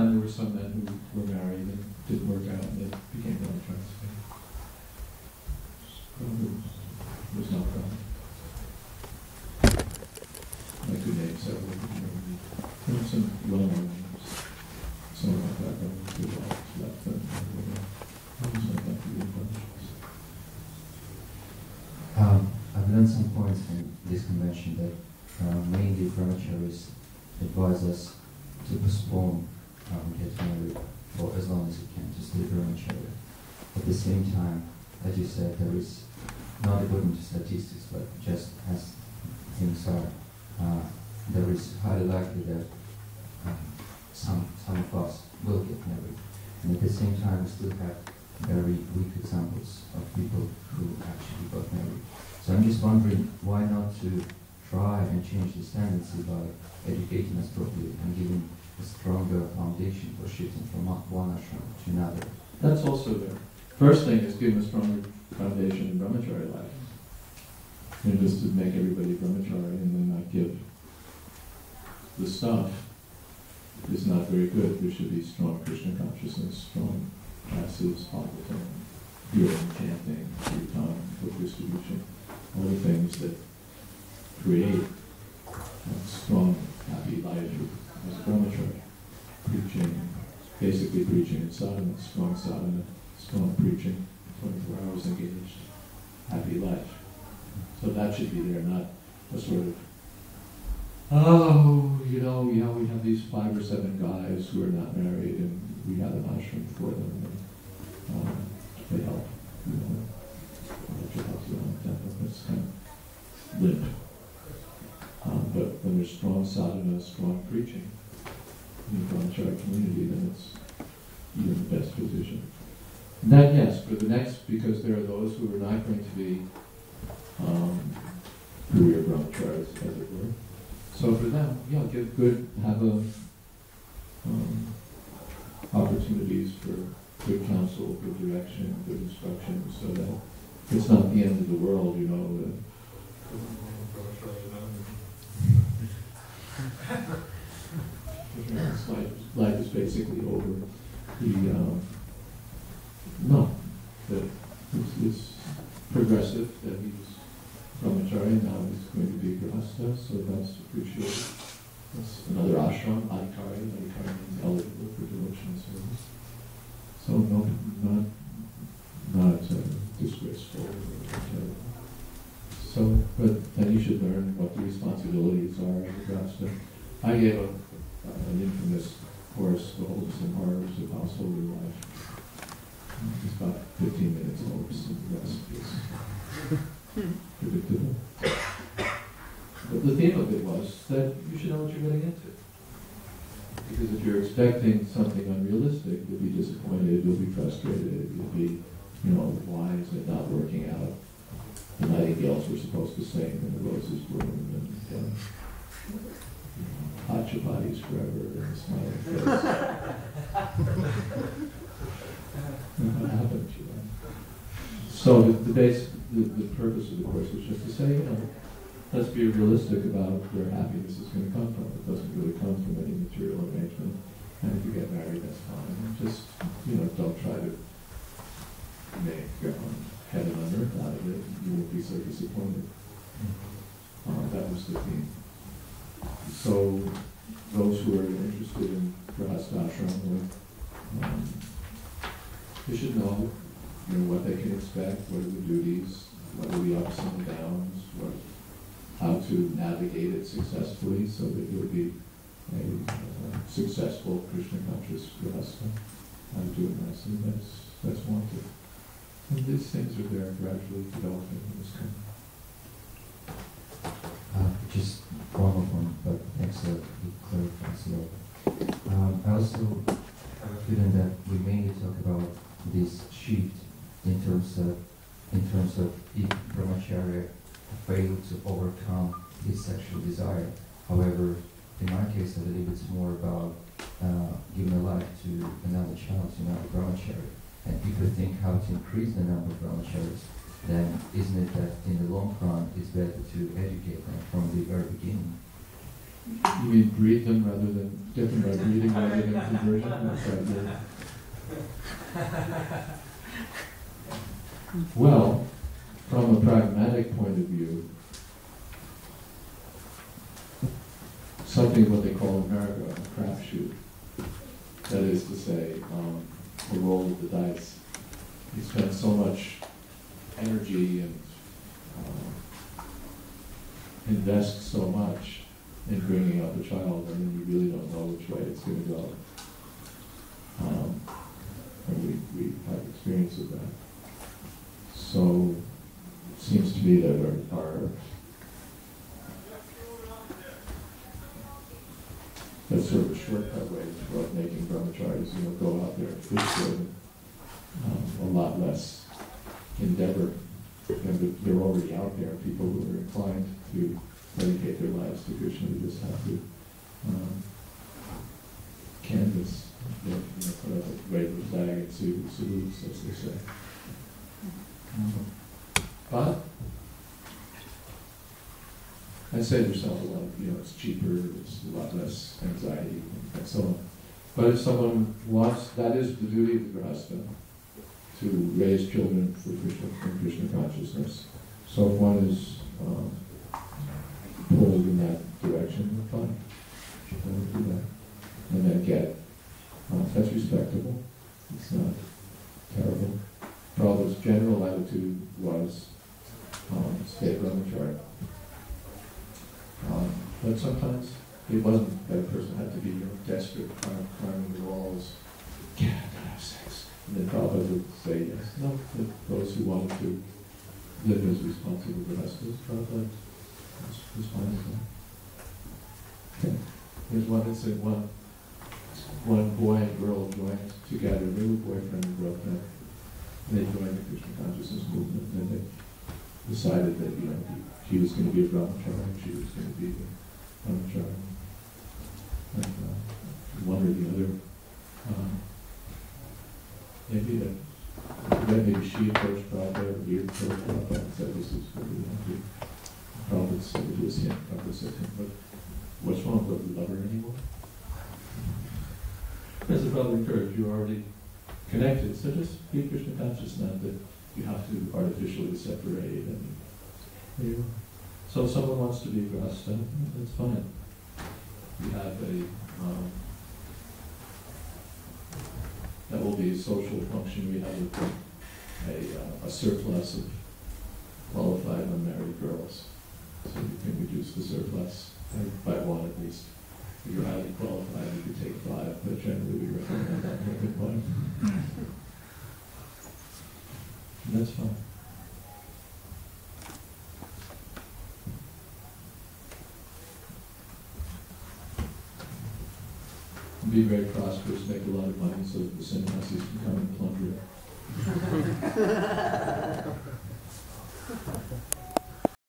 And there were some men who were married and didn't work out and they became brahmacharis. It was not God. I could name several. There were some well-known names. Some of my background good off, left them. That to. Um, I've learned some points from this convention that uh, mainly brahmacharis advise us to postpone married for as long as we can just to stay brahmacharya. At the same time, as you said, there is not according to statistics, but just as things are, uh, there is highly likely that um, some some of us will get married, and at the same time, we still have very weak examples of people who actually got married. So I'm just wondering why not to try and change this tendency by educating us properly and giving stronger foundation for shifting from one ashram to another. That's also there. First thing is give them a stronger foundation in brahmacharya life. You know, just to make everybody brahmachari and then not give the stuff is not very good. There should be strong Krishna consciousness, strong classes, Bhagavatam, hearing, chanting, kirtan, book distribution, all the things that create a strong, happy life brahmachari. Preaching, basically preaching in sadhana, strong sadhana, strong preaching, 24 hours engaged, happy life. So that should be there, not a sort of, oh, you know, yeah, we have these five or seven guys who are not married and we have an ashram for them and um, they help, you know, you on kind of limp. Um, there's strong sadhana, strong preaching in the brahmachari community, then it's in the best position. Then yes, for the next, because there are those who are not going to be um, career brahmacharis, as it were. So for them, yeah, give good, have a um, opportunities for good counsel, good direction, good instruction, so that it's not the end of the world, you know. Life, is basically over. He, um, no, that he's progressive, that he's brahmachari, now he's going to be grahasta, so that's appreciated. That's another ashram, adhikari, adhikari means eligible for devotional service. So no, not, not uh, disgraceful or. So, but then you should learn what the responsibilities are as a grahasta. I gave a, uh, an infamous course, The Hopes and Horrors of Household Life. It's about 15 minutes long, so the rest is predictable. But the theme of it was that you should know what you're getting into. Because if you're expecting something unrealistic, you'll be disappointed, you'll be frustrated, you'll be, you know, why is it not working out? The nightingales were supposed to sing and the roses bloom and uh, hot bodies forever and a smiling face. What happened, you know? So the, the base, the, the purpose of the course was just to say, you know, let's be realistic about where happiness is going to come from. It doesn't really come from any material arrangement. And if you get married, that's fine. Just, you know, don't try to make your um, heaven on earth out of it. You will be so disappointed. Uh, that was the theme. So those who are interested in Grahasta Ashram, um, they should know, you know, what they can expect, what are the duties, what are the ups and downs, what, how to navigate it successfully so that you'll be a uh, successful Krishna conscious Grahasta. How to do it nicely, that's, that's wanted. And these things are there gradually developing in this country. Uh, just one more point, but thanks for clarifying so um, I also have a feeling that we mainly talk about this shift in terms of in terms of if brahmacharya failed to overcome his sexual desire. However, in my case, I believe it's more about uh, giving a life to another child, to another brahmachari. And if you think how to increase the number of brahmacharis, then isn't it that in the long run it's better to educate them from the very beginning? You mean breed them rather than, get them by breeding rather than conversion? That's right, yeah. Well, from a pragmatic point of view, something what they call in America a crapshoot. That is to say, um, a roll of the dice. You spend so much energy and um, invest so much in bringing up a child, and then you really don't know which way it's going to go. Um, and we, we have experience of that. So, it seems to me that our, our that's sort of a shortcut way of making brahmacharis, you know, go out there and with. Um, a lot less endeavor. And they're already out there, people who are inclined to dedicate their lives to Krishna, we just have to um, canvas, you know, put up a wave the flag and see who salutes, as they say. Um, But I to yourself a lot, you know, it's cheaper, it's a lot less anxiety and so on. But if someone wants, that is the duty of the grahastha, to raise children for Krishna, for Krishna consciousness. So if one is um, pulled in that direction, fine. Do that. And then get, uh, that's respectable. It's not terrible. Prabhupada's general attitude was um, stay brahmachari. Um, but sometimes it wasn't that a person had to be you know, desperate, climb- climbing the walls, get out and have sex. And then Prabhupada would say yes. No, that those who wanted to live as responsible grahasthas, Prabhupada was, fine with that. Okay. There's one incident, one, one boy and girl joined together, they were boyfriend and girlfriend. They joined the Krishna consciousness movement, and they decided that, you know, he, he was going to be a brahmachari, and she was going to be a brahmachari. Uh, one or the other, um, maybe that, then maybe she approached Prabhupada, or he approached Prabhupada and said, this is what we want to do. Prabhupada said it was him, Prabhupada said him, but what's wrong with the lover anymore? As a Prabhupada encouraged, you're already connected, so just be Krishna conscious, not that you have to artificially separate and you go. So if someone wants to be a grahastha, that's fine. We have a, um, that will be a social function, we have a, a, uh, a surplus of qualified unmarried girls. So you can reduce the surplus by one at least. If you're highly qualified, you could take five, but generally we recommend not than one. And That's fine. be very prosperous, make a lot of money so that the sannyasis can come and plunder it.